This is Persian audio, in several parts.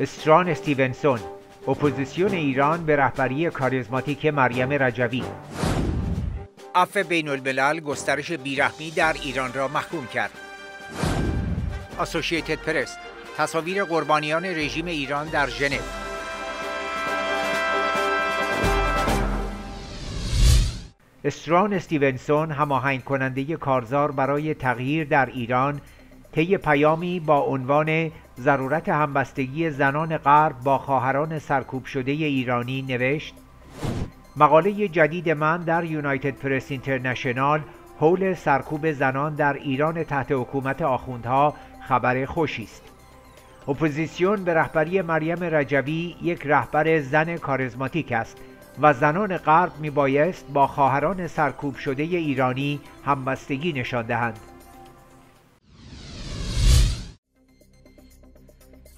استرون استیونسون اپوزیسیون ایران به رهبری کاریزماتیک مریم رجوی. عفو بین الملل گسترش بیرحمی در ایران را محکوم کرد. آسوشیتد پرس تصاویر قربانیان رژیم ایران در ژنو. استرون استیونسون هماهنگ کننده کارزار برای تغییر در ایران طی پیامی با عنوان ضرورت همبستگی زنان غرب با خواهران سرکوب شده ایرانی نوشت مقاله جدید من در یونایتد پرس اینترنشنال حول سرکوب زنان در ایران تحت حکومت آخوندها خبر خوشی است. اپوزیسیون به رهبری مریم رجوی یک رهبر زن کاریزماتیک است و زنان غرب می بایست با خواهران سرکوب شده ایرانی همبستگی نشان دهند.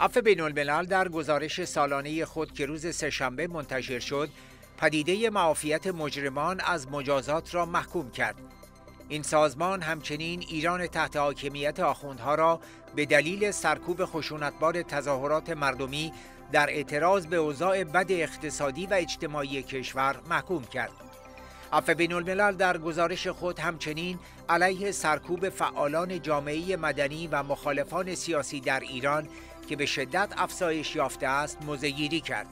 عفو بین الملل در گزارش سالانه خود که روز سهشنبه منتشر شد پدیده معافیت مجرمان از مجازات را محکوم کرد این سازمان همچنین ایران تحت حاکمیت آخوندها را به دلیل سرکوب خشونتبار تظاهرات مردمی در اعتراض به اوضاع بد اقتصادی و اجتماعی کشور محکوم کرد. عفو بین الملل در گزارش خود همچنین علیه سرکوب فعالان جامعه مدنی و مخالفان سیاسی در ایران که به شدت افزایش یافته است مزگیری کرد.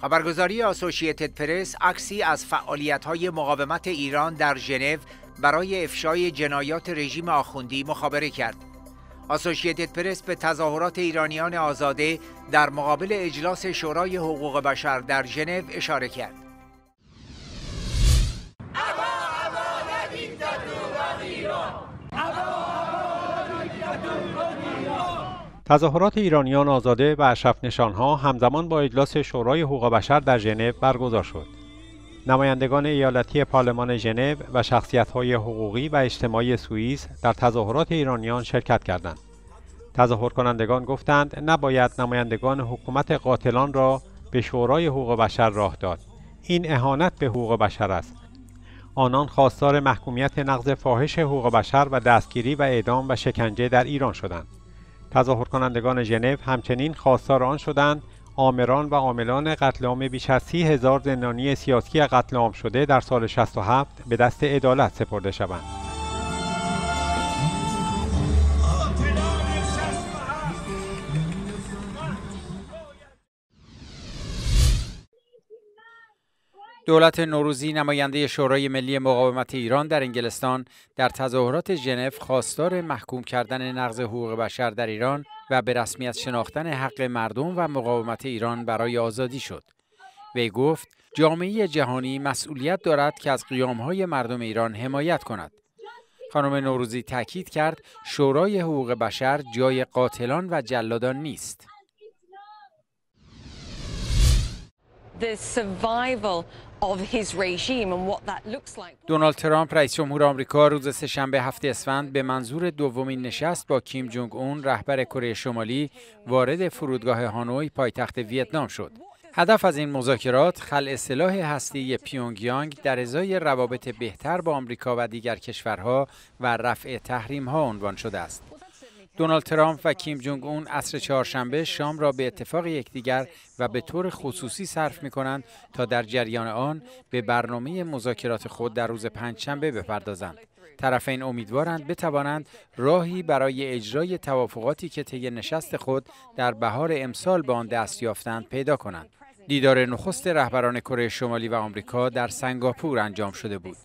خبرگزاری آسوشیتد پرس عکسی از فعالیت‌های مقاومت ایران در ژنو برای افشای جنایات رژیم آخوندی مخابره کرد. آسوشیتد پرس به تظاهرات ایرانیان آزاده در مقابل اجلاس شورای حقوق بشر در ژنو اشاره کرد. تظاهرات ایرانیان آزاده و اشرف نشانها همزمان با اجلاس شورای حقوق بشر در ژنو برگزار شد. نمایندگان ایالتی پارلمان ژنو و شخصیت‌های حقوقی و اجتماعی سوئیس در تظاهرات ایرانیان شرکت کردند. تظاهر کنندگان گفتند نباید نمایندگان حکومت قاتلان را به شورای حقوق بشر راه داد. این اهانت به حقوق بشر است. آنان خواستار محکومیت نقض فاحش حقوق بشر و دستگیری و اعدام و شکنجه در ایران شدند. تظاهر کنندگان ژنو همچنین خواستار آن شدند آمران و عاملان قتل عام بیش از سی هزار زندانی سیاسی قتل عام شده در سال 67 به دست عدالت سپرده شوند. دولت نوروزی نماینده شورای ملی مقاومت ایران در انگلستان در تظاهرات ژنو خواستار محکوم کردن نقض حقوق بشر در ایران و به رسمیت شناختن حق مردم و مقاومت ایران برای آزادی شد. وی گفت جامعه جهانی مسئولیت دارد که از قیامهای مردم ایران حمایت کند. خانم نوروزی تاکید کرد شورای حقوق بشر جای قاتلان و جلادان نیست. دونالد ترامپ رئیس جمهور آمریکا روز سهشنبه هفته اسفند به منظور دومین نشست با کیم جونگ اون رهبر کره شمالی وارد فرودگاه هانوی پایتخت ویتنام شد. هدف از این مذاکرات خلع سلاح هستی پیونگیانگ در ازای روابط بهتر با آمریکا و دیگر کشورها و رفع تحریم ها عنوان شده است. دونالد ترامپ و کیم جونگ اون عصر چهارشنبه شام را به اتفاق یکدیگر و به طور خصوصی صرف می کنند تا در جریان آن به برنامه مذاکرات خود در روز پنجشنبه بپردازند. طرفین امیدوارند بتوانند راهی برای اجرای توافقاتی که طی نشست خود در بهار امسال به آن دست یافتند پیدا کنند. دیدار نخست رهبران کره شمالی و آمریکا در سنگاپور انجام شده بود.